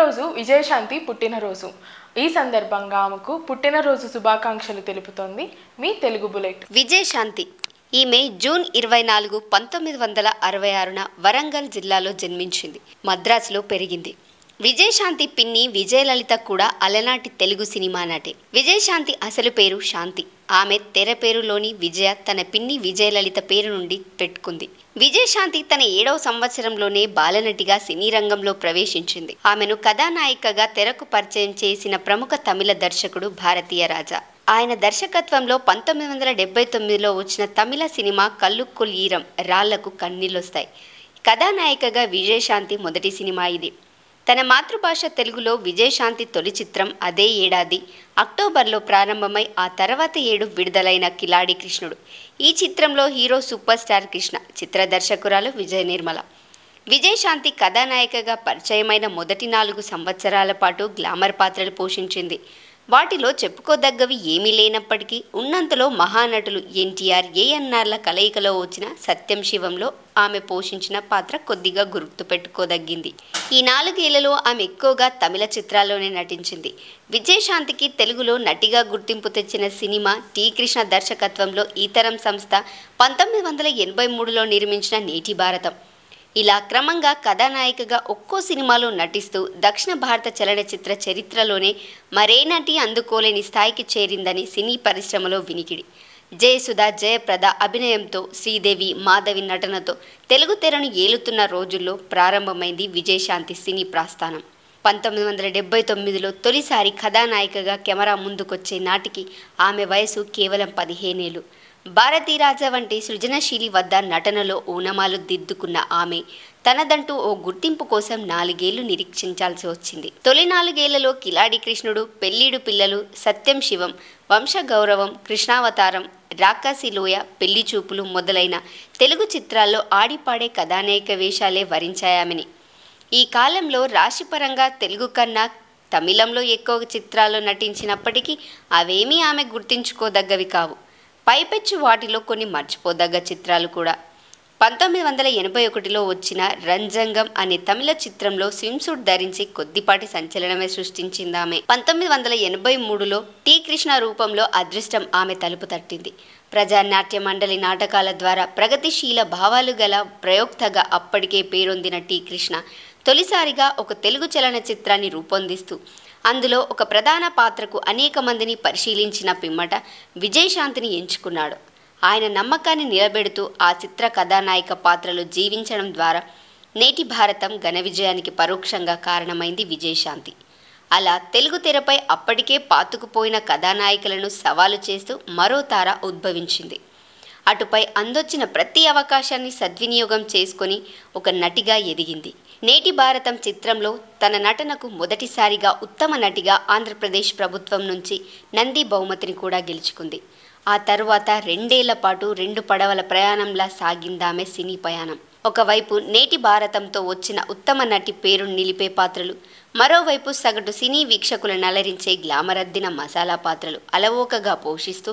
ఈరోజు విజయశాంతి పుట్టినరోజు. ఈ సందర్భంగా ఆమెకు పుట్టినరోజు శుభాకాంక్షలు తెలుపుతోంది మీ తెలుగు బులెట్. విజయశాంతి. ఈమె జూన్ ఇరవై నాలుగు పంతొమ్మిది వందల అరవై ఆరున వరంగల్ జిల్లాలో జన్మించింది. మద్రాసులో పెరిగింది. విజయశాంతి పిన్ని విజయలలిత కూడా అలనాటి తెలుగు సినిమా నటే. విజయశాంతి అసలు పేరు శాంతి. ఆమె తెర పేరులోని విజయ తన పిన్ని విజయలలిత పేరు నుండి పెట్టుకుంది. విజయశాంతి తన ఏడవ సంవత్సరంలోనే బాలనటిగా సినీ రంగంలో ప్రవేశించింది. ఆమెను కథానాయికగా తెరకు పరిచయం చేసిన ప్రముఖ తమిళ దర్శకుడు భారతీయ రాజా. ఆయన దర్శకత్వంలో పంతొమ్మిది వందల డెబ్బై తొమ్మిదిలో వచ్చిన తమిళ సినిమా కల్లుక్కుల్ ఈరం రాళ్ళకు కన్నీళ్ళొస్తాయి. కథానాయికగా విజయశాంతి మొదటి సినిమా ఇది. తన మాతృభాష తెలుగులో విజయశాంతి తొలి చిత్రం అదే ఏడాది అక్టోబర్లో ప్రారంభమై ఆ తర్వాత ఏడు విడుదలైన కిలాడి కృష్ణుడు. ఈ చిత్రంలో హీరో సూపర్ స్టార్ కృష్ణ చిత్ర దర్శకురాలు విజయ నిర్మల. విజయశాంతి కథానాయికగా పరిచయమైన మొదటి నాలుగు సంవత్సరాల పాటు గ్లామర్ పాత్రలు పోషించింది. వాటిలో చెప్పుకోదగ్గవి ఏమీ లేనప్పటికీ ఉన్నంతలో మహానటులు ఎన్టీఆర్ ఏఎన్ఆర్ల కలయికలో వచ్చిన సత్యం శివంలో ఆమె పోషించిన పాత్ర కొద్దిగా గుర్తుపెట్టుకోదగ్గింది. ఈ నాలుగేళ్ళలో ఆమె ఎక్కువగా తమిళ చిత్రాల్లోనే నటించింది. విజయశాంతికి తెలుగులో నటిగా గుర్తింపు తెచ్చిన సినిమా టి కృష్ణ దర్శకత్వంలో ఈతరం సంస్థ పంతొమ్మిది వందల ఎనభై మూడులో నిర్మించిన నేటి భారతం. ఇలా క్రమంగా కథానాయికగా ఒక్కో సినిమాలో నటిస్తూ దక్షిణ భారత చలనచిత్ర చరిత్రలోనే మరే నటి అందుకోలేని స్థాయికి చేరిందని సినీ పరిశ్రమలో వినికిడి. జయసుధ జయప్రద అభినయంతో శ్రీదేవి మాధవి నటనతో తెలుగు తెరను ఏలుతున్న రోజుల్లో ప్రారంభమైంది విజయశాంతి సినీ ప్రస్థానం. పంతొమ్మిది వందల డెబ్బై తొమ్మిదిలో తొలిసారి కథానాయికగా కెమెరా ముందుకొచ్చే నాటికి ఆమె వయసు కేవలం పదిహేనేళ్ళు. భారతీరాజ వంటి సృజనశీలి వద్ద నటనలో ఊనమాలు దిద్దుకున్న ఆమె తనదంటూ ఓ గుర్తింపు కోసం నాలుగేళ్ళు నిరీక్షించాల్సి వచ్చింది. తొలి నాలుగేళ్ళలో కిలాడి కృష్ణుడు పెళ్ళీడు పిల్లలు సత్యం శివం వంశగౌరవం కృష్ణావతారం రాకాసిలోయ పెళ్ళి చూపులు మొదలైన తెలుగు చిత్రాల్లో ఆడిపాడే కథానాయక వేషాలే వరించాయామని. ఈ కాలంలో రాశిపరంగా తెలుగు కన్నా తమిళంలో ఎక్కువ చిత్రాల్లో నటించినప్పటికీ అవేమీ ఆమె గుర్తించుకోదగ్గవి కావు. పైపెచ్చు వాటిలో కొన్ని మర్చిపోదగ్గ చిత్రాలు కూడా. పంతొమ్మిది వందల ఎనభై ఒకటిలో వచ్చిన రంజంగం అనే తమిళ చిత్రంలో స్విమ్ సూట్ ధరించి కొద్దిపాటి సంచలనమే సృష్టించింది ఆమె పంతొమ్మిది వందల ఎనభై మూడులో టి. కృష్ణ రూపంలో అదృష్టం ఆమె తలుపు తట్టింది. ప్రజానాట్య మండలి నాటకాల ద్వారా ప్రగతిశీల భావాలు గల ప్రయోక్తగా అప్పటికే పేరొందిన టి. కృష్ణ తొలిసారిగా ఒక తెలుగు చలనచిత్రాన్ని రూపొందిస్తూ అందులో ఒక ప్రధాన పాత్రకు అనేక మందిని పరిశీలించిన పిమ్మట విజయశాంతిని ఎంచుకున్నాడు. ఆయన నమ్మకాన్ని నిలబెడుతూ ఆ చిత్ర కథానాయిక పాత్రలో జీవించడం ద్వారా నేటి భారతం ఘన విజయానికి పరోక్షంగా కారణమైంది విజయశాంతి. అలా తెలుగు తెరపై అప్పటికే పాతుకుపోయిన కథానాయికలను సవాలు చేస్తూ మరో తార ఉద్భవించింది. అటుపై అందొచ్చిన ప్రతి అవకాశాన్ని సద్వినియోగం చేసుకొని ఒక నటిగా ఎదిగింది. నేటి భారతం చిత్రంలో తన నటనకు మొదటిసారిగా ఉత్తమ నటిగా ఆంధ్రప్రదేశ్ ప్రభుత్వం నుంచి నంది బహుమతిని కూడా గెలుచుకుంది. ఆ తరువాత రెండేళ్ళ పాటు రెండు పడవల ప్రయాణంలా సాగిందామె సినీ ప్రయాణం ఒకవైపు నేటి భారతంతో వచ్చిన ఉత్తమ నటి పేరు నిలిపే పాత్రలు మరోవైపు సగటు సినీ వీక్షకులను అలరించే గ్లామరద్దిన మసాలా పాత్రలు అలవోకగా పోషిస్తూ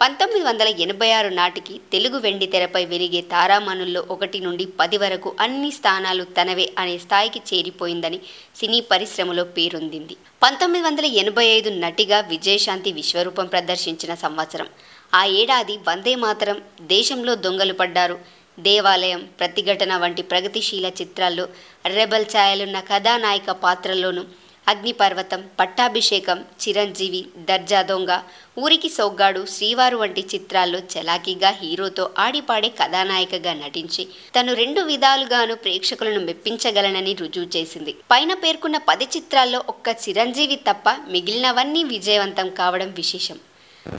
పంతొమ్మిది వందల ఎనభై ఆరు నాటికి తెలుగు వెండి తెరపై వెలిగే తారామణుల్లో ఒకటి నుండి పది వరకు అన్ని స్థానాలు తనవే అనే స్థాయికి చేరిపోయిందని సినీ పరిశ్రమలో పేరొందింది. పంతొమ్మిది వందల ఎనభై ఐదు నటిగా విజయశాంతి విశ్వరూపం ప్రదర్శించిన సంవత్సరం. ఆ ఏడాది వందే మాతరం దేశంలో దొంగలు పడ్డారు. దేవాలయం ప్రతిఘటన వంటి ప్రగతిశీల చిత్రాల్లో రెబల్ ఛాయలున్న కథానాయిక పాత్రల్లోనూ అగ్నిపర్వతం పట్టాభిషేకం చిరంజీవి దర్జా దొంగ ఊరికి సోగ్గాడు శ్రీవారు వంటి చిత్రాల్లో చలాకీగా హీరోతో ఆడిపాడే కథానాయికగా నటించి తను రెండు విధాలుగాను ప్రేక్షకులను మెప్పించగలనని రుజువు చేసింది. పైన పేర్కొన్న పది చిత్రాల్లో ఒక్క చిరంజీవి తప్ప మిగిలినవన్నీ విజయవంతం కావడం విశేషం.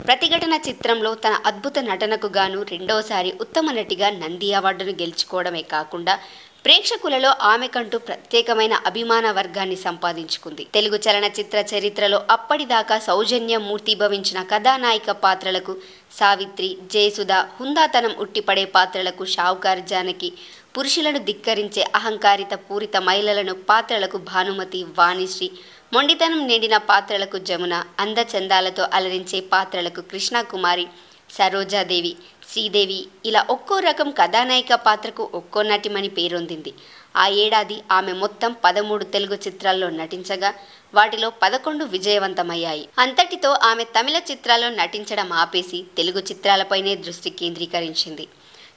ప్రతిఘటన చిత్రంలో తన అద్భుత నటనకు గాను రెండోసారి ఉత్తమ నటిగా నంది అవార్డును గెలుచుకోవడమే కాకుండా ప్రేక్షకులలో ఆమెకంటూ ప్రత్యేకమైన అభిమాన వర్గాన్ని సంపాదించుకుంది. తెలుగు చలనచిత్ర చరిత్రలో అప్పటిదాకా సౌజన్యం మూర్తిభవించిన కథానాయిక పాత్రలకు సావిత్రి జయసుధ హుందాతనం ఉట్టిపడే పాత్రలకు షావుకార్ జానకి పురుషులను ధిక్కరించే అహంకారిత పూరిత మహిళలను పాత్రలకు భానుమతి వాణిశ్రీ మొండితనం నిండిన పాత్రలకు జమున అందచందాలతో అలరించే పాత్రలకు కృష్ణకుమారి సరోజాదేవి శ్రీదేవి ఇలా ఒక్కో రకం కథానాయిక పాత్రకు ఒక్కో నటిమని పేరొందింది. ఆ ఏడాది ఆమె మొత్తం పదమూడు తెలుగు చిత్రాల్లో నటించగా వాటిలో పదకొండు విజయవంతమయ్యాయి. అంతటితో ఆమె తమిళ చిత్రాల్లో నటించడం ఆపేసి తెలుగు చిత్రాలపైనే దృష్టి కేంద్రీకరించింది.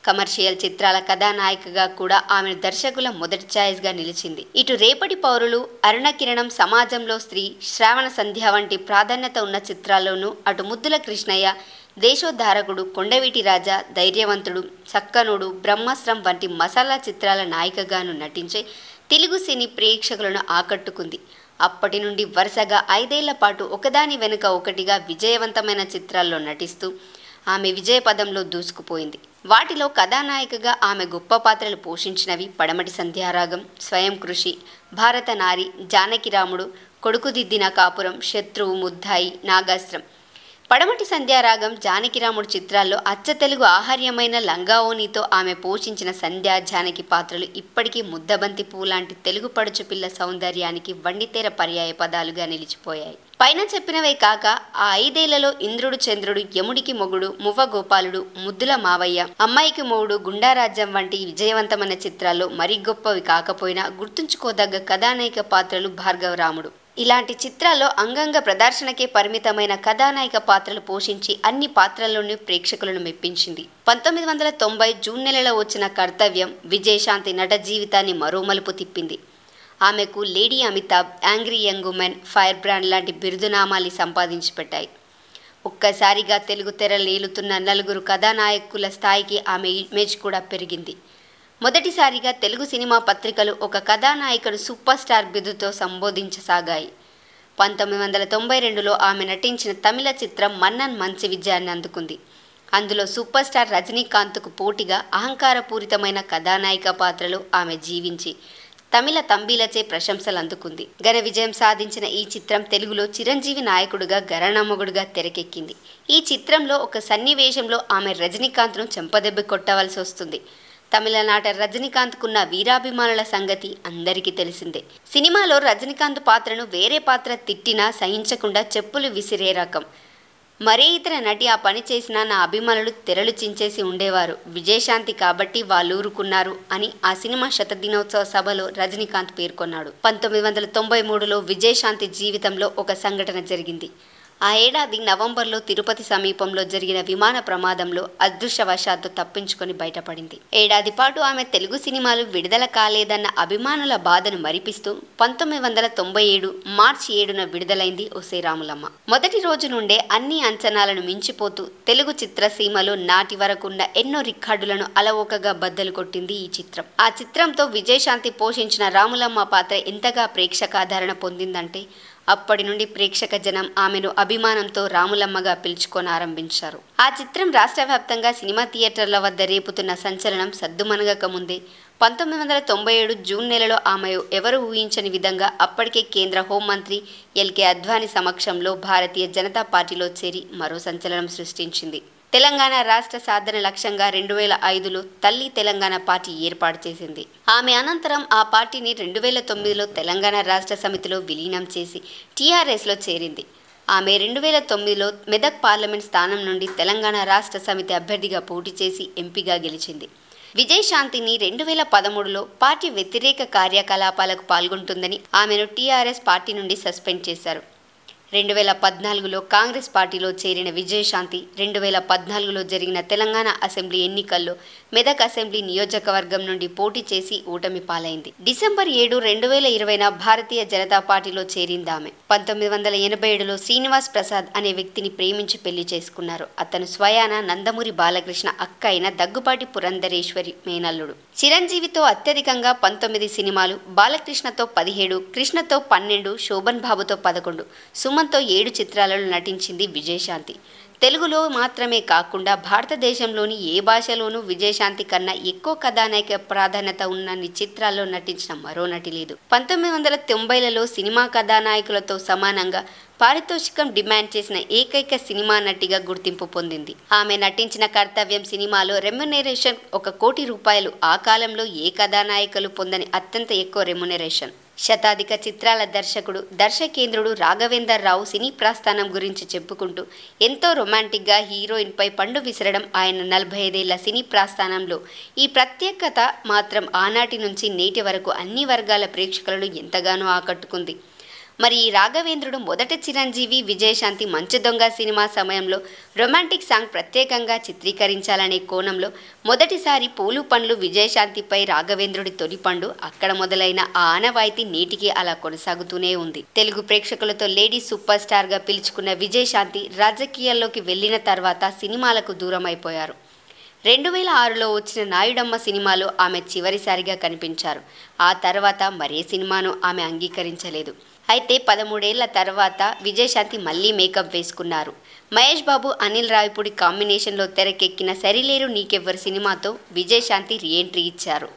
కమర్షియల్ చిత్రాల కథానాయికగా కూడా ఆమె దర్శకుల మొదటి ఛాయిస్గా నిలిచింది. ఇటు రేపటి పౌరులు అరుణకిరణం సమాజంలో స్త్రీ శ్రావణ సంధ్య వంటి ప్రాధాన్యత ఉన్న చిత్రాల్లోనూ అటు ముద్దుల కృష్ణయ్య దేశోద్ధారకుడు కొండవీటి రాజా ధైర్యవంతుడు సక్కనుడు బ్రహ్మాస్త్రం వంటి మసాలా చిత్రాల నాయికగాను నటించే తెలుగు సినీ ప్రేక్షకులను ఆకట్టుకుంది. అప్పటి నుండి వరుసగా ఐదేళ్ళ పాటు ఒకదాని వెనుక ఒకటిగా విజయవంతమైన చిత్రాల్లో నటిస్తూ ఆమె విజయపదంలో దూసుకుపోయింది. వాటిలో కథానాయికగా ఆమె గొప్ప పాత్రలు పోషించినవి పడమటి సంధ్యారాగం స్వయం కృషి భారత నారి జానకిరాముడు కొడుకుదిద్దిన కాపురం శత్రువు ముద్దాయి నాగాస్త్రం. పడమటి సంధ్యారాగం జానకిరాముడు చిత్రాల్లో అచ్చ తెలుగు ఆహార్యమైన లంగావోనితో ఆమె పోషించిన సంధ్యా జానకి పాత్రలు ఇప్పటికీ ముద్దబంతి పువ్వు లాంటి తెలుగు పడుచు పిల్ల సౌందర్యానికి వండితేర పర్యాయ పదాలుగా నిలిచిపోయాయి. పైన చెప్పినవే కాక ఆ ఐదేళ్ళలో ఇంద్రుడు చంద్రుడు యముడికి మొగుడు మువ్వ గోపాలుడు ముద్దుల మావయ్య అమ్మాయికి మొగుడు గుండారాజ్యం వంటి విజయవంతమైన చిత్రాల్లో మరీ గొప్పవి కాకపోయినా గుర్తుంచుకోదగ్గ కథానాయక పాత్రలు భార్గవరాముడు. ఇలాంటి చిత్రాల్లో అంగంగ ప్రదర్శనకే పరిమితమైన కథానాయక పాత్రలు పోషించి అన్ని పాత్రల్లోనూ ప్రేక్షకులను మెప్పించింది. పంతొమ్మిది వందల తొంభై జూన్ నెలలో వచ్చిన కర్తవ్యం విజయశాంతి నట జీవితాన్ని మరో మలుపు తిప్పింది. ఆమెకు lady Amitabh angry young woman fire brand లాంటి బిరుదునామాలు సంపాదించి పెట్టాయి. ఒక్కసారిగా తెలుగు తెర లేలుతున్న నలుగురు కథానాయకుల స్థాయికి ఆమె ఇమేజ్ కూడా పెరిగింది. మొదటిసారిగా తెలుగు సినిమా పత్రికలు ఒక కథానాయకుడు సూపర్ స్టార్ బిరుదుతో సంబోధించసాగాయి. పంతొమ్మిది వందల తొంభై రెండులో ఆమె నటించిన తమిళ చిత్రం మన్నన్ మంచి విజయాన్ని అందుకుంది. అందులో సూపర్ స్టార్ రజనీకాంత్కు పోటీగా అహంకారపూరితమైన కథానాయిక పాత్రలో ఆమె జీవించి తమిళ తంబీలచే ప్రశంసలు అందుకుంది ఘన విజయం సాధించిన ఈ చిత్రం తెలుగులో చిరంజీవి నాయకుడుగా గరణమ్మగుడుగా తెరకెక్కింది. ఈ చిత్రంలో ఒక సన్నివేశంలో ఆమె రజనీకాంత్ను చెంపదెబ్బ కొట్టవలసి వస్తుంది తమిళనాట రజనీకాంత్కున్న వీరాభిమానుల సంగతి అందరికీ తెలిసిందే. సినిమాలో రజనీకాంత్ పాత్రను వేరే పాత్ర తిట్టినా సహించకుండా చెప్పులు విసిరే రకం. మరే ఇతర నటి ఆ పని చేసినా నా అభిమానులు తెరలు చించేసి ఉండేవారు. విజయశాంతి కాబట్టి వాళ్ళు ఊరుకున్నారు అని ఆ సినిమా శతదినోత్సవ సభలో రజనీకాంత్ పేర్కొన్నాడు. పంతొమ్మిది వందల తొంభై మూడులో విజయశాంతి జీవితంలో ఒక సంఘటన జరిగింది. ఆ ఏడాది నవంబర్లో తిరుపతి సమీపంలో జరిగిన విమాన ప్రమాదంలో అదృశ్యవశాత్తు తప్పించుకొని బయటపడింది. ఏడాది పాటు ఆమె తెలుగు సినిమాలు విడుదల కాలేదన్న అభిమానుల బాధను మరిపిస్తూ పంతొమ్మిది వందల తొంభై ఏడు మార్చి ఏడున విడుదలైంది ఒసే రాములమ్మ. మొదటి రోజు నుండే అన్ని అంచనాలను మించిపోతూ తెలుగు చిత్రసీమలో నాటి వరకున్న ఎన్నో రికార్డులను అలవోకగా బద్దలు కొట్టింది ఈ చిత్రం. ఆ చిత్రంతో విజయశాంతి పోషించిన రాములమ్మ పాత్ర ఎంతగా ప్రేక్షకాదరణ పొందిందంటే అప్పటి నుండి ప్రేక్షక జనం ఆమెను అభిమానంతో రాములమ్మగా పిలుచుకొనారంభించారు. ఆ చిత్రం రాష్ట్ర వ్యాప్తంగా సినిమా థియేటర్ల వద్ద రేపుతున్న సంచలనం సద్దుమనగక ముందే. పంతొమ్మిది వందల తొంభై ఏడు జూన్ నెలలో ఆమె ఎవరు ఊహించని విధంగా అప్పటికే కేంద్ర హోంమంత్రి ఎల్కే అద్వానీ సమక్షంలో భారతీయ జనతా పార్టీలో చేరి మరో సంచలనం సృష్టించింది. తెలంగాణ రాష్ట్ర సాధన లక్ష్యంగా రెండు వేల ఐదులో తల్లి తెలంగాణ పార్టీ ఏర్పాటు చేసింది. ఆమె అనంతరం ఆ పార్టీని రెండు వేల తొమ్మిదిలో తెలంగాణ రాష్ట్ర సమితిలో విలీనం చేసి టీఆర్ఎస్లో చేరింది. ఆమె రెండు వేల తొమ్మిదిలో మెదక్ పార్లమెంట్ స్థానం నుండి తెలంగాణ రాష్ట్ర సమితి అభ్యర్థిగా పోటీ చేసి ఎంపీగా గెలిచింది. విజయశాంతిని రెండు వేల పదమూడులో పార్టీ వ్యతిరేక కార్యకలాపాలకు పాల్గొంటుందని ఆమెను టీఆర్ఎస్ పార్టీ నుండి సస్పెండ్ చేశారు. రెండు వేల పద్నాలుగులో కాంగ్రెస్ పార్టీలో చేరిన విజయశాంతి రెండు వేల పద్నాలుగులో జరిగిన తెలంగాణ అసెంబ్లీ ఎన్నికల్లో మెదక్ అసెంబ్లీ నియోజకవర్గం నుండి పోటీ చేసి ఓటమి పాలైంది. డిసెంబర్ ఏడు రెండు వేల ఇరవైన భారతీయ జనతా పార్టీలో చేరింది ఆమె. పంతొమ్మిది వందల ఎనభై ఏడులో శ్రీనివాస్ ప్రసాద్ అనే వ్యక్తిని ప్రేమించి పెళ్ళి చేసుకున్నారు. అతను స్వయాన నందమూరి బాలకృష్ణ అక్క అయిన దగ్గుబాటి పురంధరేశ్వరి మేనల్లుడు. చిరంజీవితో అత్యధికంగా పంతొమ్మిది సినిమాలు బాలకృష్ణతో పదిహేడు కృష్ణతో పన్నెండు శోభన్ బాబుతో పదకొండు సుమన్తో ఏడు చిత్రాలలో నటించింది విజయశాంతి. తెలుగులో మాత్రమే కాకుండా భారతదేశంలోని ఏ భాషలోనూ విజయశాంతి కన్నా ఎక్కువ కథానాయక ప్రాధాన్యత ఉన్న చిత్రాల్లో నటించిన మరో నటి లేదు. పంతొమ్మిది వందల తొంభైలలో సినిమా కథానాయకులతో సమానంగా పారితోషికం డిమాండ్ చేసిన ఏకైక సినిమా నటిగా గుర్తింపు పొందింది. ఆమె నటించిన కర్తవ్యం సినిమాలో రెమ్యునరేషన్ ఒక కోటి రూపాయలు. ఆ కాలంలో ఏ కథానాయకులు పొందని అత్యంత ఎక్కువ రెమ్యునరేషన్? శతాధిక చిత్రాల దర్శకుడు దర్శకేంద్రుడు రాఘవేందర్ రావు సినీ ప్రస్థానం గురించి చెప్పుకుంటూ ఎంతో రొమాంటిక్గా హీరోయిన్పై పండు విసరడం ఆయన నలభై ఐదేళ్ళ సినీ ప్రస్థానంలో. ఈ ప్రత్యేకత మాత్రం ఆనాటి నుంచి నేటి వరకు అన్ని వర్గాల ప్రేక్షకులను ఎంతగానో ఆకట్టుకుంది. మరి ఈ రాఘవేంద్రుడు మొదట చిరంజీవి విజయశాంతి మంచు దొంగ సినిమా సమయంలో రొమాంటిక్ సాంగ్ ప్రత్యేకంగా చిత్రీకరించాలనే కోణంలో మొదటిసారి పూలు పండ్లు విజయశాంతిపై రాఘవేంద్రుడి తొలి పండు అక్కడ మొదలైన ఆ ఆనవాయితీ నేటికి అలా కొనసాగుతూనే ఉంది. తెలుగు ప్రేక్షకులతో లేడీ సూపర్ స్టార్గా పిలుచుకున్న విజయశాంతి రాజకీయాల్లోకి వెళ్ళిన తర్వాత సినిమాలకు దూరం అయిపోయారు రెండు వేల ఆరులో వచ్చిన నాయుడమ్మ సినిమాలో ఆమె చివరిసారిగా కనిపించారు. ఆ తర్వాత మరే సినిమాను ఆమె అంగీకరించలేదు. అయితే పదమూడేళ్ళ తర్వాత విజయశాంతి మళ్ళీ మేకప్ వేసుకున్నారు. మహేష్ బాబు అనిల్ రావిపూడి కాంబినేషన్లో తెరకెక్కిన సరిలేరు నీకెవ్వరు సినిమాతో విజయశాంతి రీఎంట్రీ ఇచ్చారు.